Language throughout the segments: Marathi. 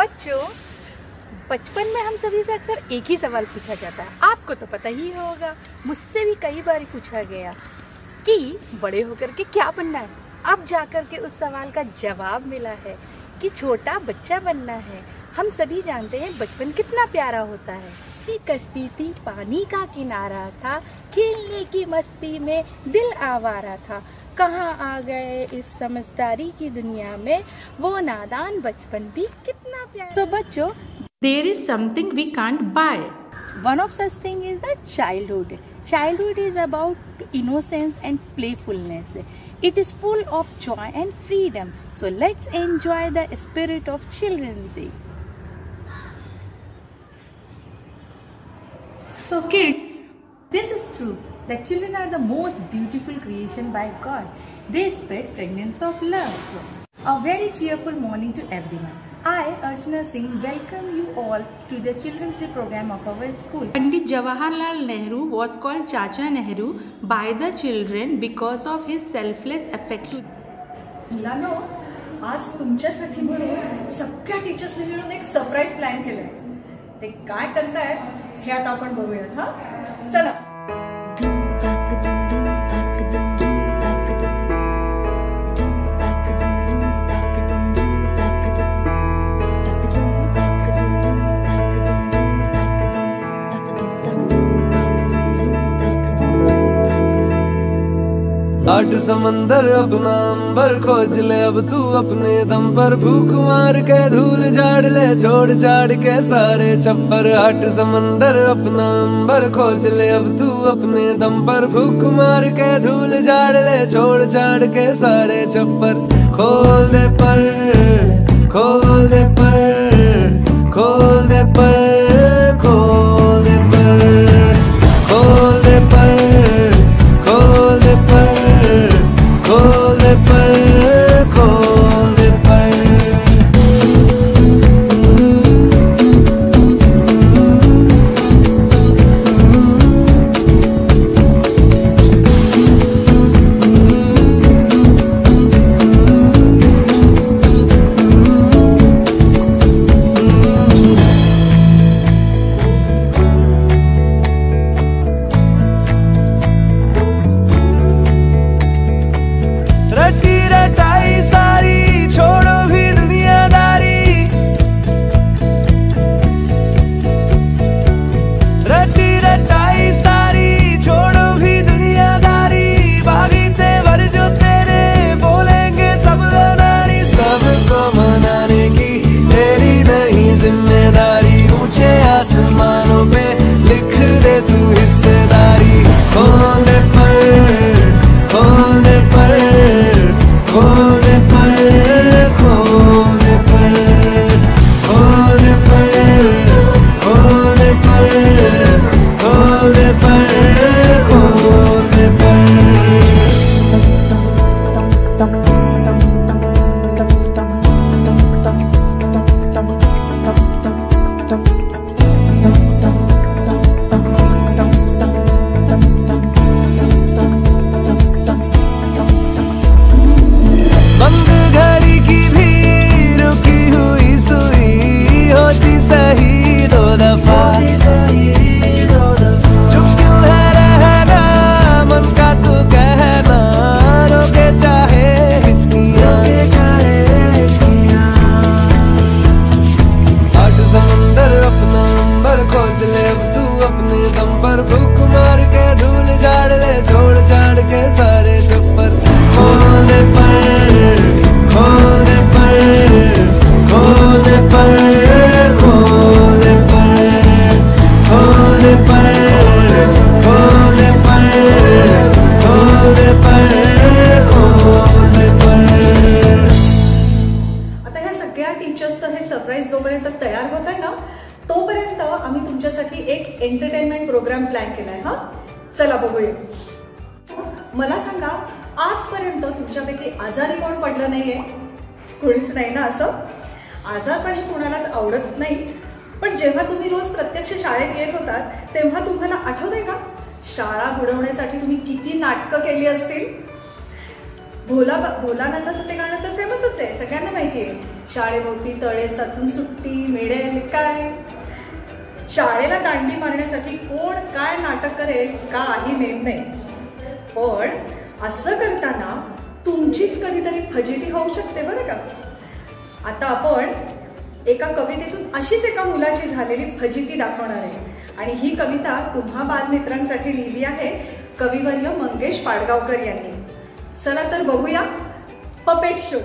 बच्चों, बचपन में हम सभी से अक्सर एक ही सवाल पूछा जाता है। आपको तो पता ही होगा, मुझसे भी कई बार पूछा गया कि बड़े होकर के क्या बनना है? अब जाकर के उस सवाल का जवाब मिला है कि छोटा बच्चा बनना है। हम सभी जानते हैं बचपन कितना प्यारा होता है। कि कश्ती थी, पानी का किनारा था, खेलने की मस्ती में दिल आवारा था। कहाँ आ गए इस समझदारी की दुनिया में? वो नादान बचपन भी कितना प्यारा। सो so, बच्चों there is something we can't buy one of such thing is the childhood childhood is about innocence and playfulness It is full of joy and freedom. So let's enjoy the spirit of Children's Day. So kids, this is true. That children are the most beautiful creation by God. They spread fragrance of love. A very cheerful morning to everyone. I, Archana Singh, welcome you all to the Children's Day program of our school. Pandit Jawaharlal Nehru was called Chacha Nehru by the children because of his selfless affect. मुलांनो आज तुमच्यासाठी म्हणून सगळ्या टीचर्सने मिळून एक सरप्राईज प्लॅन केलंय ते काय करतायत हे आता आपण बघूयात हा चला समंदर अपना अंबर खोज ले, अब तू अपने दम पर भूख मार के धूल झाड़ ले, छोड़ झाड़ के सारे छप्पर हट। समंदर अपना अंबर खोज ले, अब तू अपने दम पर भूख मार के धूल झाड़ ले, छोड़ झाड़ के सारे छप्पर खोल दे पर। चला बघूया. मला सांगा आजपर्यंत तुमच्यापैकी आजारी कोण पडलं नाहीये? कोणीच नाही ना असं? आजारपण हे कुणालाच आवडत नाही. पण जेव्हा तुम्ही रोज प्रत्यक्ष शाळेत येत होतात तेव्हा तुम्हाला आठवतंय का? शाळा बुडवण्यासाठी तुम्ही किती नाटकं केली असतील? भोला भोलानाथाचं ते गाणं तर फेमसच आहे सगळ्यांना माहिती आहे शाळेभोवती तळे साचून सुट्टी मेडेल काय शाळेला दांडी मारण्यासाठी कोण काय नाटक करेल काही नेम नाही. पण असं करताना तुमचीच कधीतरी फजिती होऊ शकते बरं का? आता आपण एका कवितेतून अशीच एका मुलाची झालेली फजिती दाखवणार आहे. आणि ही कविता तुम्हा बालमित्रांसाठी लिहिली आहे कविवर्य मंगेश पाडगावकर यांनी. चला तर बघूया पपेट शो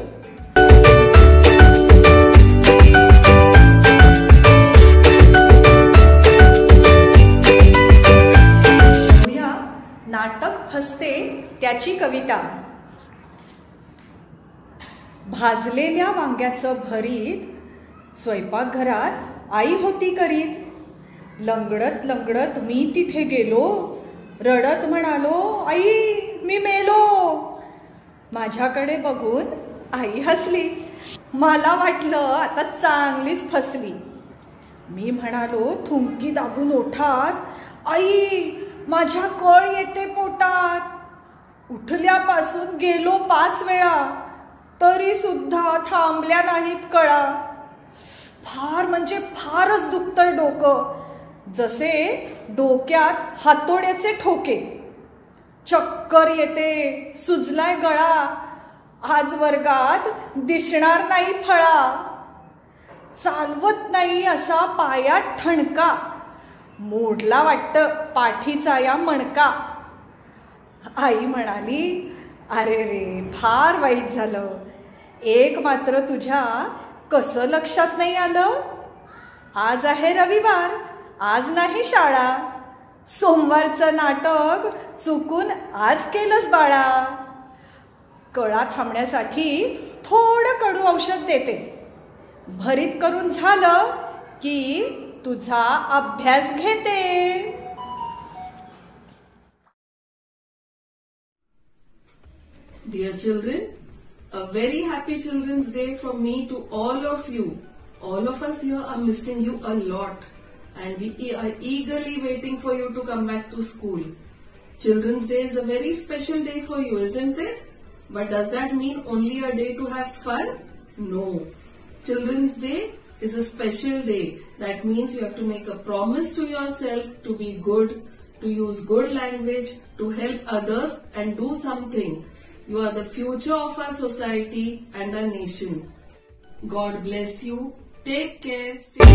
कविता. भाजलेल्या वांग्याचं भरीत स्वयंपाकघरात आई होती करीत. लंगडत लंगडत मी तिथे गेलो. रडत म्हणालो आई मी मेलो. माझ्याकडे बघून आई हसली. मला वाटलं आता चांगलीच फसली. मी म्हणालो थुंकी दाबून ओठात. आई माझ्या कळ येते पोटात. उठल्यापासून गेलो पाच वेळा तरी सुद्धा थांबल्या नाहीत कळा. फार म्हणजे फारच दुखतंय डोकं. जसे डोक्यात हातोड्याचे ठोके. चक्कर येते सुजलाय गळा. आज वर्गात दिसणार नाही फळा. चालवत नाही असा पायात ठणका. मोडला वाटत पाठीचा या मणका. आई म्हणाली अरे रे फार वाईट झालं. एक मात्र तुझ्या कसं लक्षात नाही आलं? आज आहे रविवार आज नाही शाळा. सोमवारचं नाटक चुकून आज केलंच बाळा. कळा थांबण्यासाठी थोडं कडू औषध देते. भरीत करून झालं की तुझा अभ्यास घेते. Dear children, a very happy Children's Day from me to all of you. All of us here are missing you a lot and we are eagerly waiting for you to come back to school. Children's Day is a very special day for you, isn't it? But does that mean only a day to have fun? No. Children's Day is a special day. That means you have to make a promise to yourself to be good, to use good language, to help others and do something. You are the future of our society and our nation. God bless you. Take care. Stay